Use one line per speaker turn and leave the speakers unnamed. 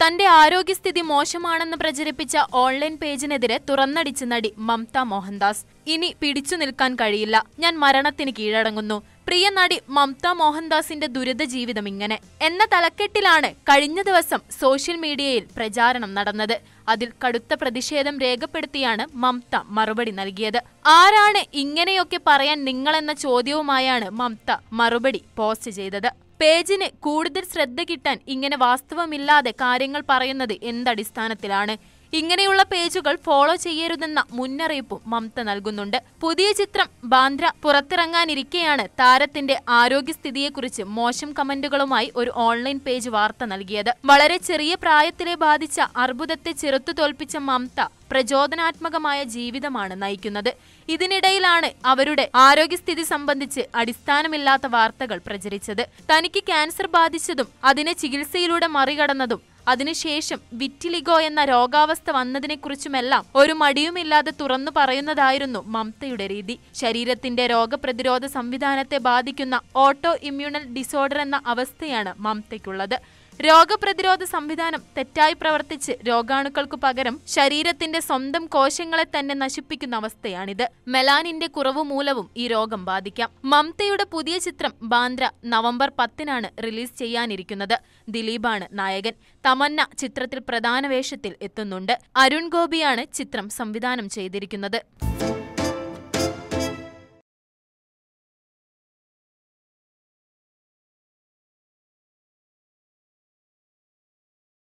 തന്റെ ആരോഗ്യസ്ഥിതി മോശമാണെന്ന് പ്രചരിപ്പിച്ച ഓൺലൈൻ പേജിനെതിരെ തുറന്നടിച്ച് നടി മംത മോഹൻദാസ്. ഇനി പിടിച്ചു നിൽക്കാൻ കഴിയില്ല. ഞാൻ മരണത്തിന് കീഴടങ്ങുന്നു. പ്രിയ നടി മംത മോഹൻദാസിന്റെ ദുരിത ജീവിതം ഇങ്ങനെ. എന്ന തലക്കെട്ടിലാണ് കഴിഞ്ഞ ദിവസം സോഷ്യൽ മീഡിയയിൽ പ്രചാരണം നടന്നത്. അതിൽ കടുത്ത പ്രതിഷേധം രേഖപ്പെടുത്തിയാണ് മംത മറുപടി നൽകിയത്. ആരാണ് ഇങ്ങനെയൊക്കെ പറയാൻ നിങ്ങളെന്ന ചോദ്യവുമായാണ് മംത മറുപടി പോസ്റ്റ് ചെയ്തത്. പേജിന് കൂടുതൽ ശ്രദ്ധ കിട്ടാൻ ഇങ്ങനെ വാസ്തവമില്ലാതെ കാര്യങ്ങൾ പറയുന്നത് എന്തടിസ്ഥാനത്തിലാണ്? ഇങ്ങനെയുള്ള പേജുകൾ ഫോളോ ചെയ്യരുതെന്ന മുന്നറിയിപ്പും മമത നൽകുന്നുണ്ട്. പുതിയ ചിത്രം ബാന്ദ്ര പുറത്തിറങ്ങാനിരിക്കെയാണ് താരത്തിന്റെ ആരോഗ്യസ്ഥിതിയെക്കുറിച്ച് മോശം കമന്റുകളുമായി ഒരു ഓൺലൈൻ പേജ് വാർത്ത നൽകിയത്. വളരെ ചെറിയ പ്രായത്തിലെ ബാധിച്ച അർബുദത്തെ ചെറുത്തു തോൽപ്പിച്ച മമത പ്രചോദനാത്മകമായ ജീവിതമാണ് നയിക്കുന്നത്. ഇതിനിടയിലാണ് അവരുടെ ആരോഗ്യസ്ഥിതി സംബന്ധിച്ച് അടിസ്ഥാനമില്ലാത്ത വാർത്തകൾ പ്രചരിച്ചത്. തനിക്ക് ക്യാൻസർ ബാധിച്ചതും അതിനെ ചികിത്സയിലൂടെ മറികടന്നതും അതിനുശേഷം വിറ്റിലിഗോ എന്ന രോഗാവസ്ഥ വന്നതിനെക്കുറിച്ചുമെല്ലാം ഒരു മടിയുമില്ലാതെ തുറന്നു പറയുന്നതായിരുന്നു മമതയുടെ രീതി. ശരീരത്തിന്റെ രോഗപ്രതിരോധ സംവിധാനത്തെ ബാധിക്കുന്ന ഓട്ടോ ഇമ്മ്യൂണൽ ഡിസോർഡർ എന്ന അവസ്ഥയാണ് മമതയ്ക്കുള്ളത് രോഗപ്രതിരോധ സംവിധാനം തെറ്റായി പ്രവർത്തിച്ച് രോഗാണുക്കൾക്ക് പകരം ശരീരത്തിന്റെ സ്വന്തം കോശങ്ങളെ തന്നെ നശിപ്പിക്കുന്ന അവസ്ഥയാണിത്. മെലാനിന്റെ കുറവ് മൂലവും ഈ രോഗം ബാധിക്കാം. മംതയുടെ പുതിയ ചിത്രം ബാന്ദ്ര നവംബർ പത്തിനാണ് റിലീസ് ചെയ്യാനിരിക്കുന്നത്. ദിലീപാണ് നായകൻ. തമന്ന ചിത്രത്തിൽ പ്രധാന വേഷത്തിൽ എത്തുന്നുണ്ട്. അരുൺ ഗോപിയാണ് ചിത്രം സംവിധാനം ചെയ്തിരിക്കുന്നത്.